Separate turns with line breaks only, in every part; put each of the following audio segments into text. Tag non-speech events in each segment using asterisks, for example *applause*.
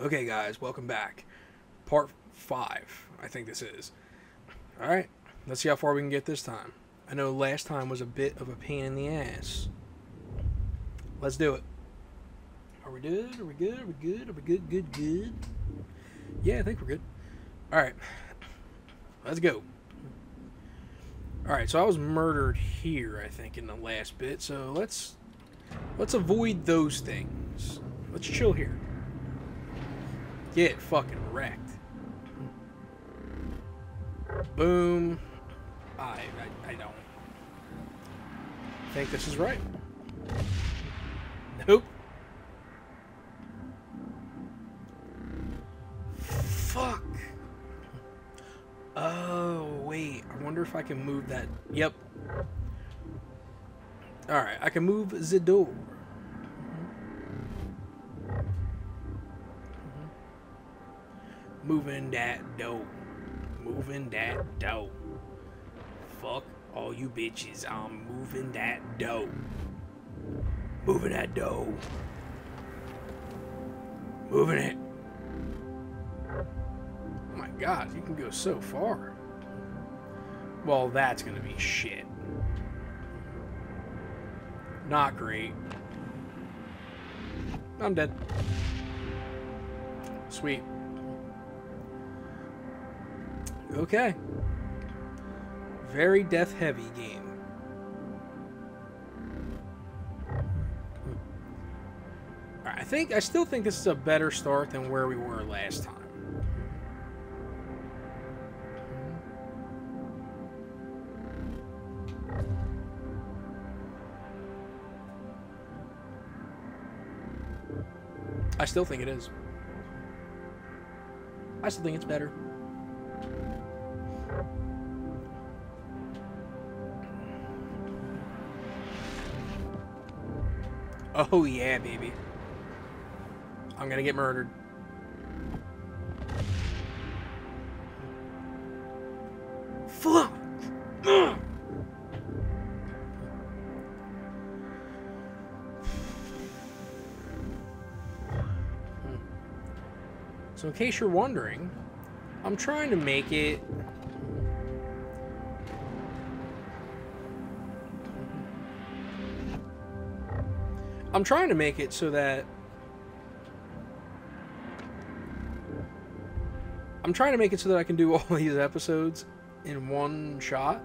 Okay, guys, welcome back. Part 5, I think this is. Alright, let's see how far we can get this time. I know last time was a bit of a pain in the ass. Let's do it. Are we good? Are we good? Are we good? Are we good? Good, good? Yeah, I think we're good. Alright, let's go. Alright, so I was murdered here, I think, in the last bit, so let's let's avoid those things. Let's chill here. Get fucking wrecked. Boom. I, I, I don't think this is right. Nope. Fuck. Oh, wait. I wonder if I can move that. Yep. Alright, I can move the door. Moving that dope. Moving that dope. Fuck all you bitches. I'm moving that dope. Moving that dough. Moving it. Oh my god, you can go so far. Well, that's gonna be shit. Not great. I'm dead. Sweet. Okay. Very death heavy game. I think I still think this is a better start than where we were last time. I still think it is. I still think it's better. Oh yeah, baby. I'm gonna get murdered. Fuck! Ugh. So in case you're wondering, I'm trying to make it I'm trying to make it so that I'm trying to make it so that I can do *laughs* all these episodes in one shot.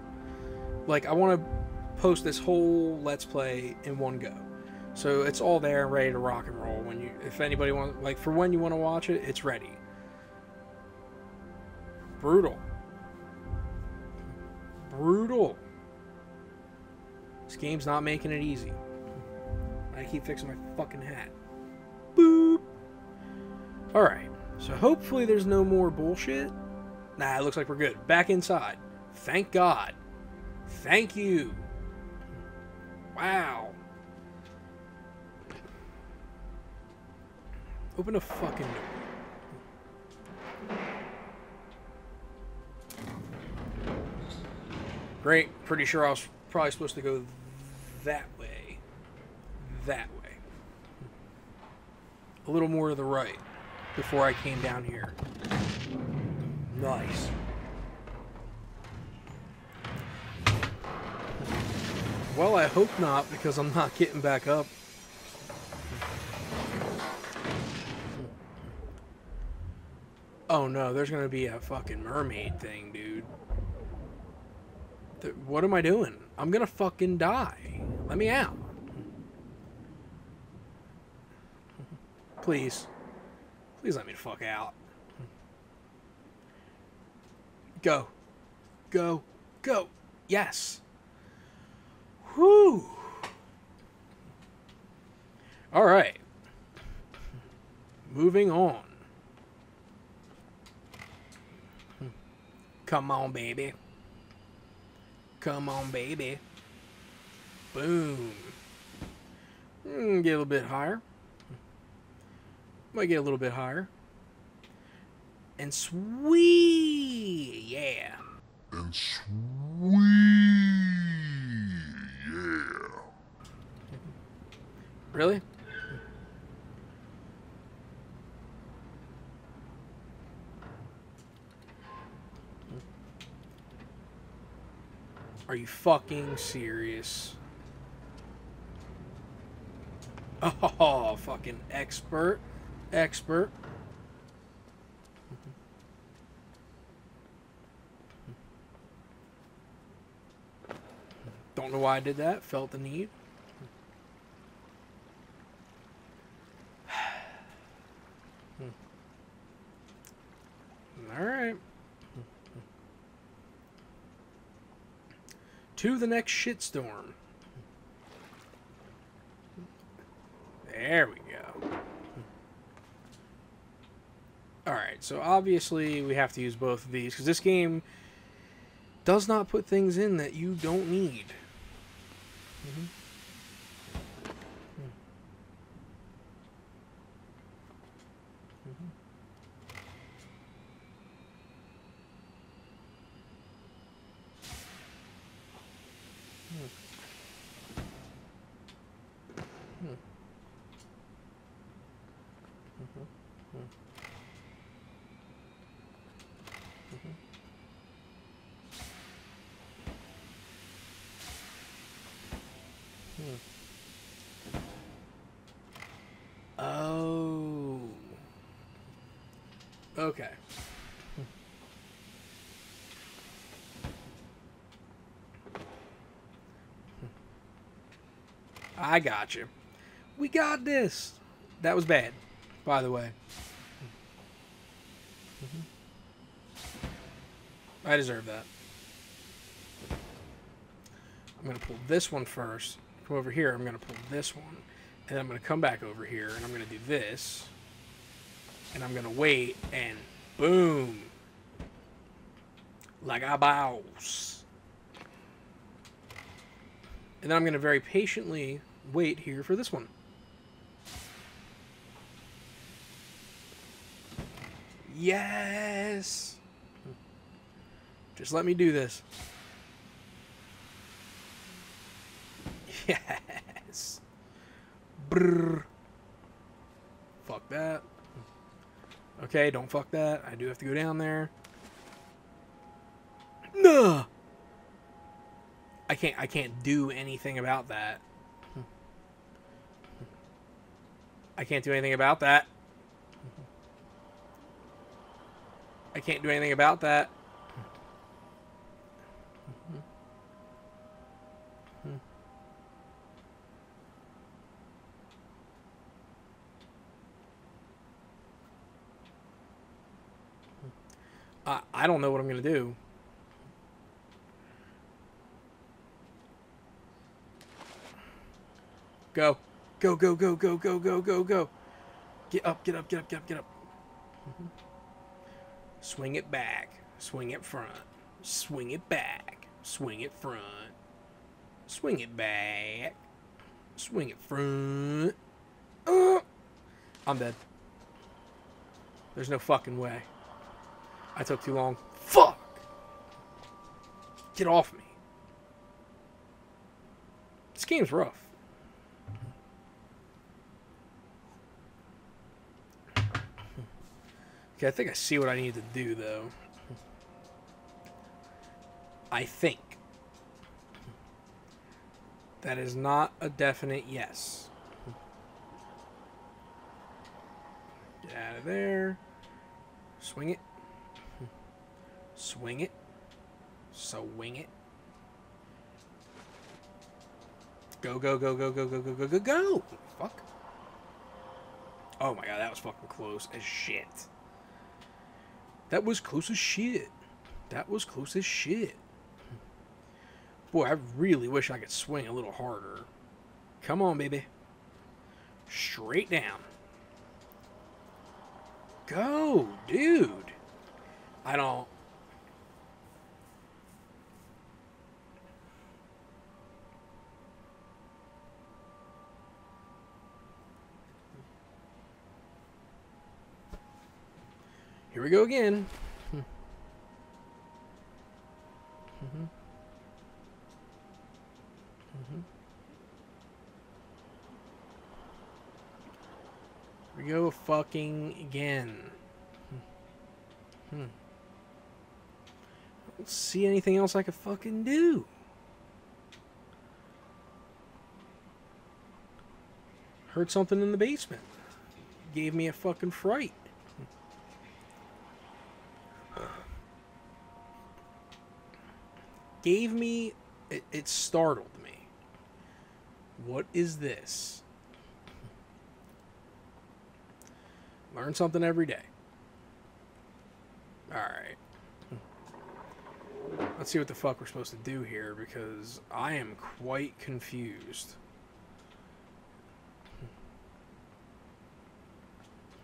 Like I want to post this whole let's play in one go. So it's all there and ready to rock and roll when you if anybody wants like for when you want to watch it, it's ready. Brutal. Brutal. This game's not making it easy. I keep fixing my fucking hat. Boop. Alright, so hopefully there's no more bullshit. Nah, it looks like we're good. Back inside. Thank God. Thank you. Wow. Open a fucking door. Great. Pretty sure I was probably supposed to go that way. That way. A little more to the right before I came down here. Nice. Well, I hope not, because I'm not getting back up. Oh no, there's gonna be a fucking mermaid thing, dude. Th- what am I doing? I'm gonna fucking die. Let me out. Please. Please let me the fuck out. Go. Go. Go. Yes. Whew. All right. Moving on. Come on, baby. Come on, baby. Boom. Mm, get a little bit higher. Might get a little bit higher. And sweet, yeah.
And sweet, yeah.
Really? Are you fucking serious? Oh, fucking expert. Expert. Don't know why I did that. Felt the need. *sighs* All right. To the next shitstorm. There we go. So obviously we have to use both of these because this game does not put things in that you don't need. Mhm. Mhm. Oh. Okay. I got you. We got this. That was bad, by the way. I deserve that. I'm going to pull this one first. Come over here. I'm going to pull this one. And I'm going to come back over here. And I'm going to do this. And I'm going to wait. And boom. Like a boss. And then I'm going to very patiently wait here for this one. Yes! Just let me do this. *laughs* Yes. Brrr. Fuck that. Okay, don't fuck that. I do have to go down there. No. I can't. I can't do anything about that. I can't do anything about that. I can't do anything about that. I, don't know what I'm going to do. Go. Go, go, go, go, go, go, go, go. Get up, get up, get up, get up, get up. Swing it back. Swing it front. Swing it back. Swing it front. Swing it back. Swing it front. Uh, I'm dead. There's no fucking way. I took too long. Fuck! Get off me. This game's rough. Okay, I think I see what I need to do, though. I think. That is not a definite yes. Get out of there. Swing it. Swing it. Swing it. Go, go, go, go, go, go, go, go, go, go! Fuck. Oh my god, that was fucking close as shit. That was close as shit. That was close as shit. Boy, I really wish I could swing a little harder. Come on, baby. Straight down. Go, dude. I don't. Here we go again. mm -hmm. Mm -hmm. Here we go fucking again. Hmm. I don't see anything else I could fucking do. Heard something in the basement. Gave me a fucking fright. Gave me. It, it startled me. What is this? Learn something every day. Alright. Let's see what the fuck we're supposed to do here because I am quite confused.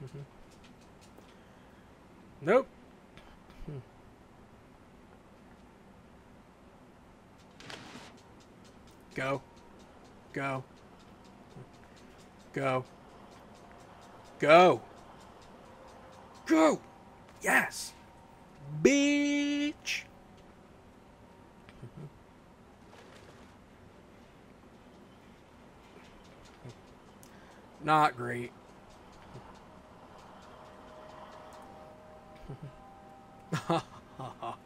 *laughs* Nope. Go. Go. Go. Go. Go. Yes. Bitch. Mm-hmm. Not great. *laughs*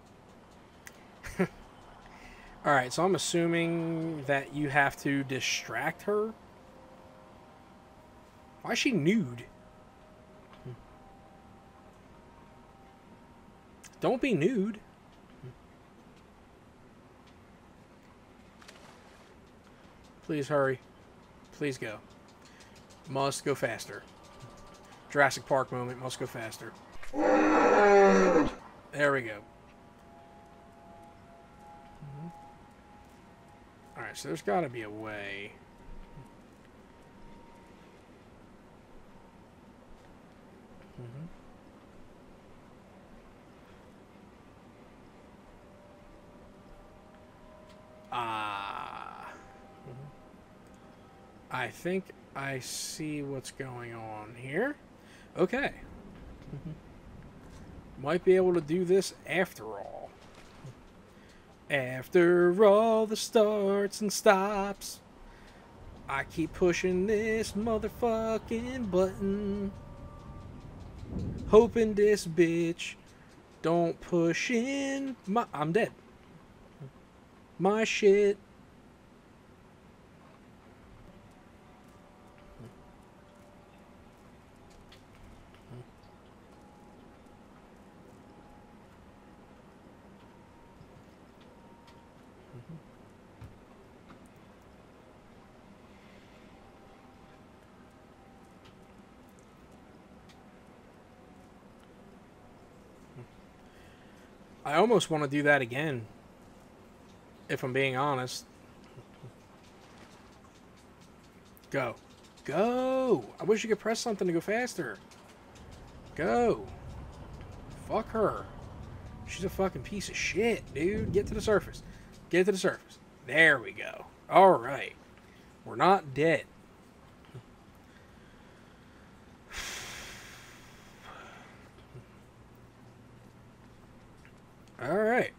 All right, so I'm assuming that you have to distract her. Why is she nude? Don't be nude. Please hurry. Please go. Must go faster. Jurassic Park moment, must go faster. There we go. So there's got to be a way. Mhm. Ah. Mhm. I think I see what's going on here. Okay. Mhm. Might be able to do this after all. After all the starts and stops, I keep pushing this motherfucking button. Hoping this bitch don't push in my. I'm dead. My shit. I almost want to do that again. If I'm being honest. Go. Go! I wish you could press something to go faster. Go. Fuck her. She's a fucking piece of shit, dude. Get to the surface. Get to the surface. There we go. Alright. We're not dead. Alright.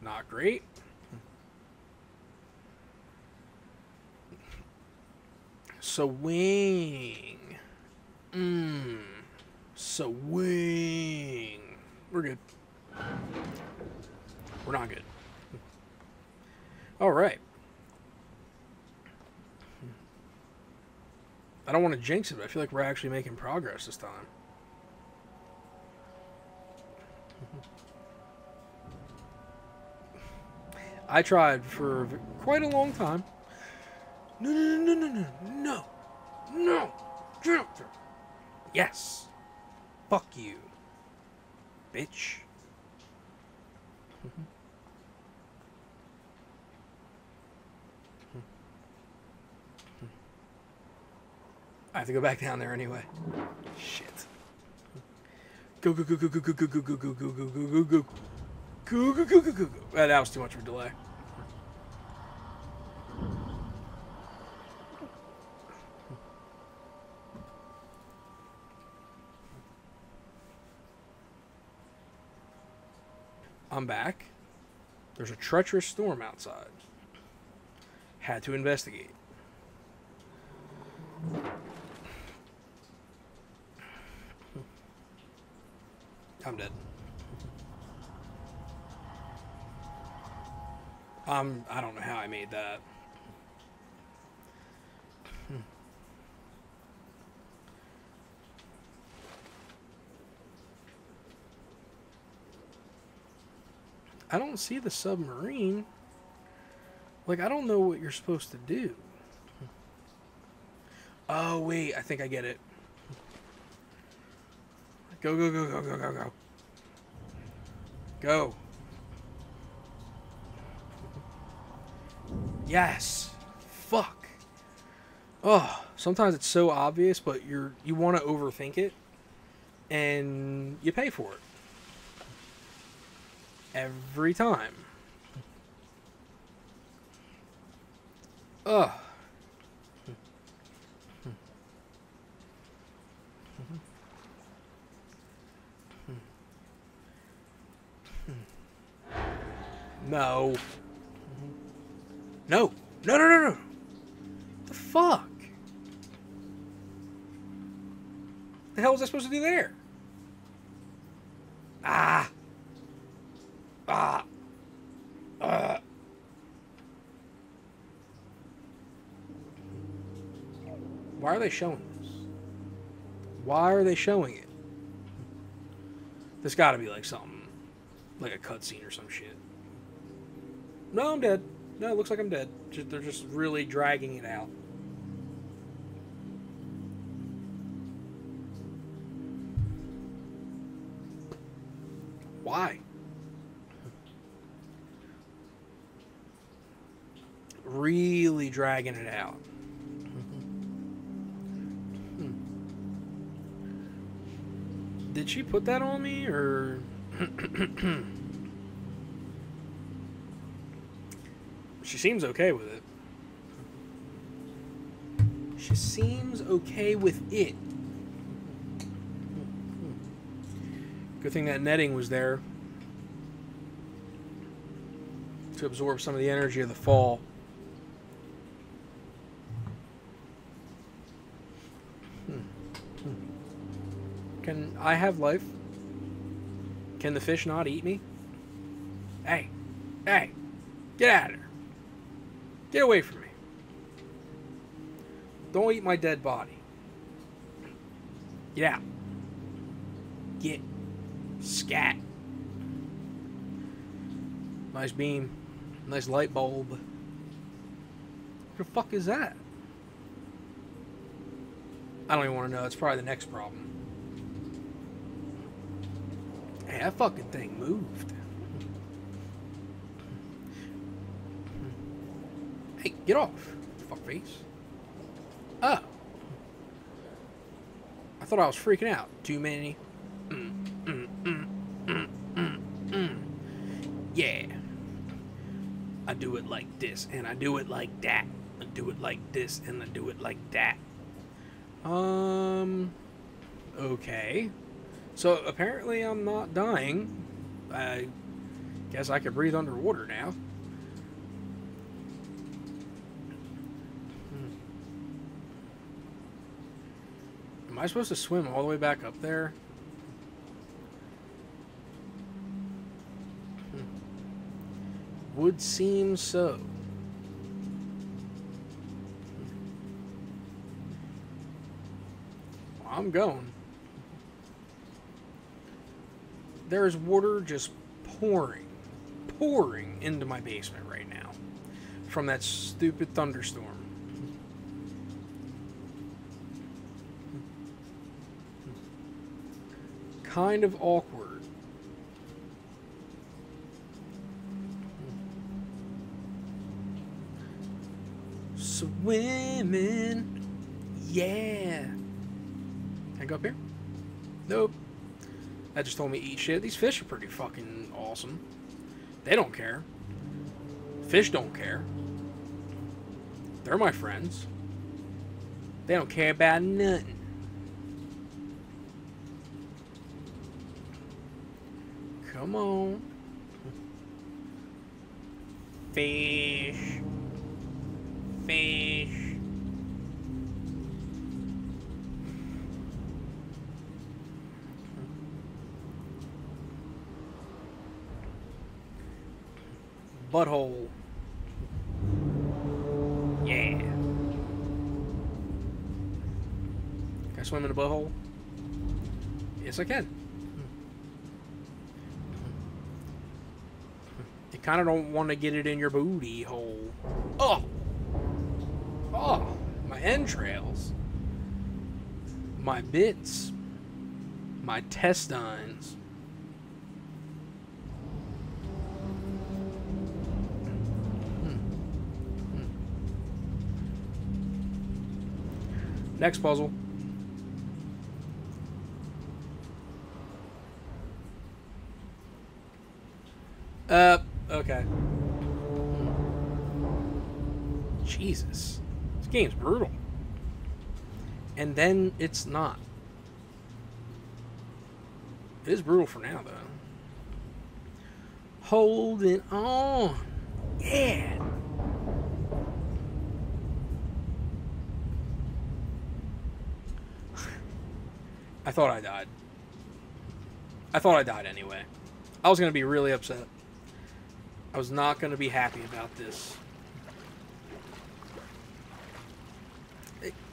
Not great. Swing. Mmm. Swing. We're good. We're not good. Alright. I don't want to jinx it, but I feel like we're actually making progress this time. I tried for quite a long time. No, no, no, no, no, no, no, no. Yes. Fuck you, bitch. I have to go back down there anyway. Shit. Go, go, go, go, go, go, go, go, go, go, go, go, go, go, go. Goo goo goo goo goo that was too much of a delay. I'm back. There's a treacherous storm outside. Had to investigate. I'm dead. Um, I don't know how I made that. Hmm. I don't see the submarine. Like, I don't know what you're supposed to do. Oh, wait, I think I get it. Go, go, go, go, go, go, go. Go. Yes. Fuck. Oh, sometimes it's so obvious, but you're you want to overthink it, and you pay for it every time. Ugh. No. No. No, no, no, no. The fuck? The hell was I supposed to do there? Ah. Ah. Uh. Why are they showing this? Why are they showing it? There's got to be like something, like a cutscene or some shit. No, I'm dead. No, it looks like I'm dead. Just, they're just really dragging it out. Why? Really dragging it out. Hmm. Did she put that on me or *clears throat* She seems okay with it. She seems okay with it. Good thing that netting was there to absorb some of the energy of the fall. Hmm. Can I have life? Can the fish not eat me? Hey, hey, get out of here. Get away from me. Don't eat my dead body. Get out. Get. Scat. Nice beam. Nice light bulb. What the fuck is that? I don't even want to know. It's probably the next problem. Hey, that fucking thing moved. Hey, get off, fuckface. Oh. I thought I was freaking out. Too many. Mm, mm, mm. Yeah. I do it like this, and I do it like that. I do it like this, and I do it like that. Um. Okay. So apparently I'm not dying. I guess I could breathe underwater now. I supposed to swim all the way back up there? Hmm. Would seem so. Well, I'm going. There is water just pouring, pouring into my basement right now from that stupid thunderstorm. Kind of awkward. Swimming, yeah. Can I go up here? Nope. That just told me eat shit. These fish are pretty fucking awesome. They don't care. Fish don't care. They're my friends. They don't care about nothing. Come on. Fish. Fish. Butthole. Yeah. Can I swim in a butthole? Yes, I can. Kind of don't want to get it in your booty hole. Oh! Oh! My entrails. My bits. My testines. Hmm. Hmm. Next puzzle. Uh, okay. Jesus. This game's brutal. And then it's not. It is brutal for now, though. Holding on. Yeah. *sighs* I thought I died. I thought I died anyway. I was going to be really upset. I was not going to be happy about this.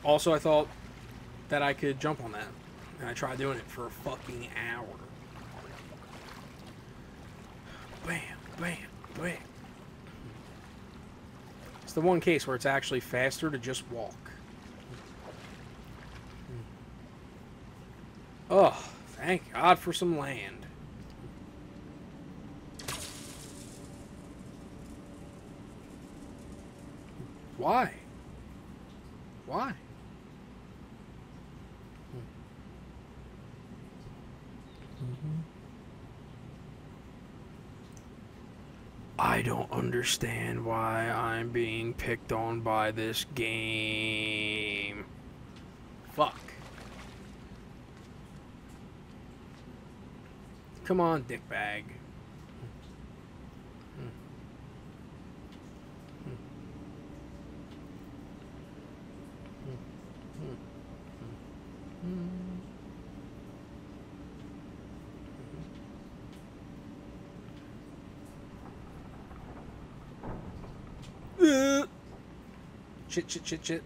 Also, I thought that I could jump on that. And I tried doing it for a fucking hour. Bam, bam, bam. It's the one case where it's actually faster to just walk. Oh, thank God for some land. Why? Why? Hmm. I don't understand why I'm being picked on by this game. Fuck. Come on, dickbag. Mm. Chit, chit, chit, chit.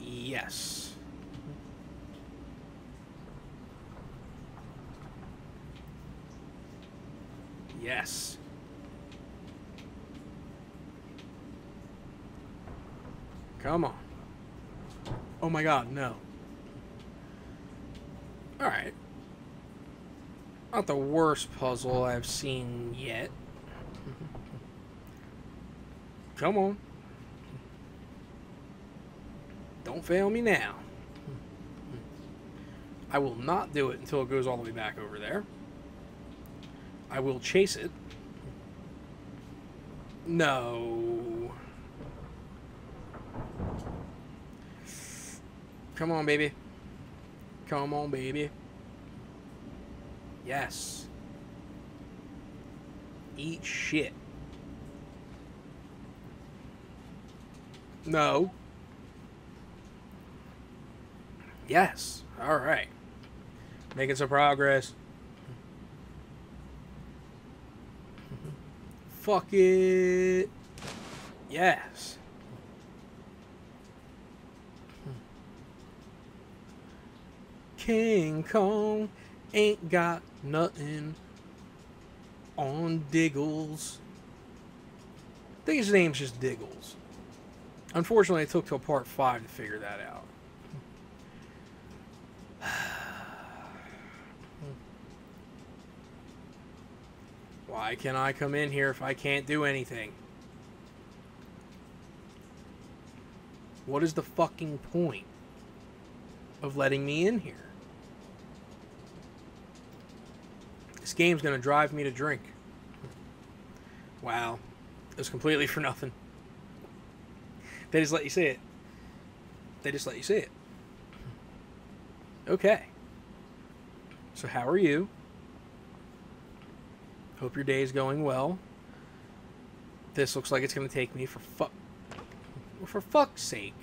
Yes. Yes. Come on. Oh my god, no. Alright. Not the worst puzzle I've seen yet. *laughs* Come on. Don't fail me now. I will not do it until it goes all the way back over there. I will chase it. No. Come on, baby. Come on, baby. Yes. Eat shit. No. Yes. All right. Making some progress. Fuck it. Yes. King Kong ain't got nothing on Diggles. I think his name's just Diggles. Unfortunately, it took till part five to figure that out. *sighs* Why can I come in here if I can't do anything? What is the fucking point of letting me in here? Game's gonna drive me to drink. Wow. It was completely for nothing. They just let you see it. They just let you see it. Okay. So, how are you? Hope your day is going well. This looks like it's going to take me for fuck. For fuck's sake.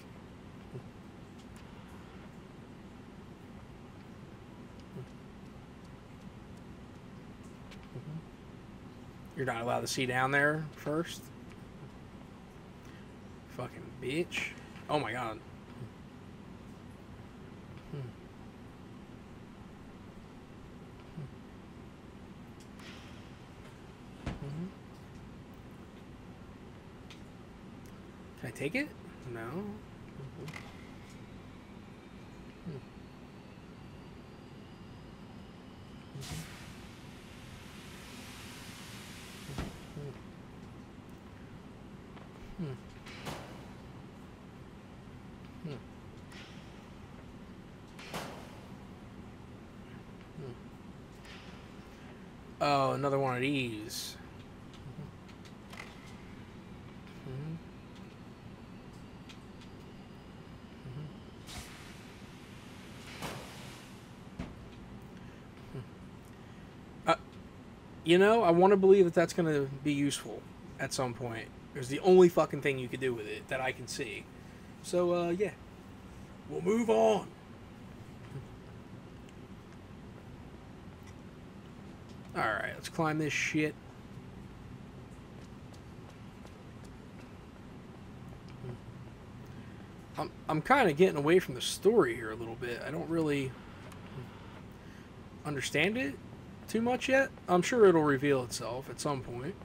You're not allowed to see down there first. Fucking bitch. Oh my god. Hmm. Hmm. Hmm. Can I take it? No. Oh, another one of these. Mhm. Uh, you know, I want to believe that that's going to be useful at some point. It's the only fucking thing you could do with it that I can see. So, uh, yeah. We'll move on. Alright, let's climb this shit. I'm, I'm kind of getting away from the story here a little bit. I don't really understand it too much yet. I'm sure it'll reveal itself at some point.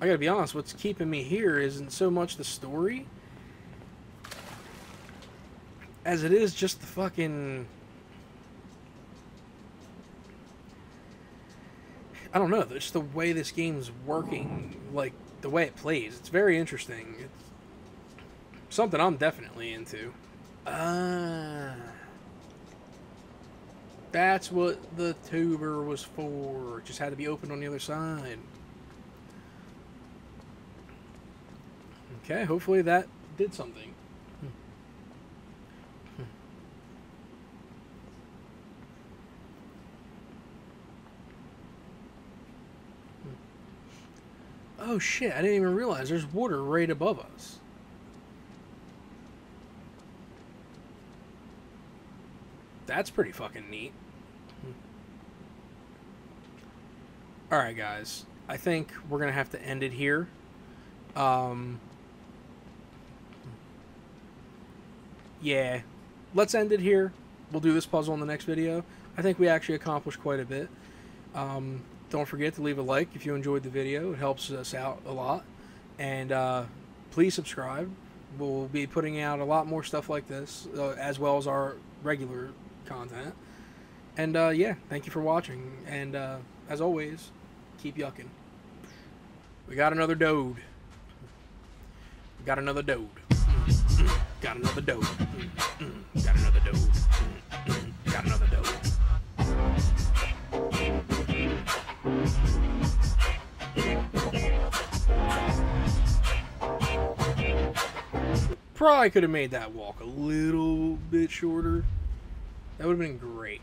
I gotta be honest, what's keeping me here isn't so much the story as it is just the fucking I don't know, It's the way this game's working, like the way it plays. It's very interesting. It's something I'm definitely into. Ah. That's what the tuber was for. It just had to be opened on the other side. Okay, hopefully that did something. Oh shit, I didn't even realize there's water right above us. That's pretty fucking neat. Alright, guys. I think we're going to have to end it here. Um, yeah. Let's end it here. We'll do this puzzle in the next video. I think we actually accomplished quite a bit. Um, don't forget to leave a like if you enjoyed the video. It helps us out a lot. And uh, please subscribe. We'll be putting out a lot more stuff like this, uh, as well as our regular content. And uh, yeah, thank you for watching. And uh, as always, keep yucking. We got another dode. We got another dode. Got another dode. Probably could have made that walk a little bit shorter. That would have been great.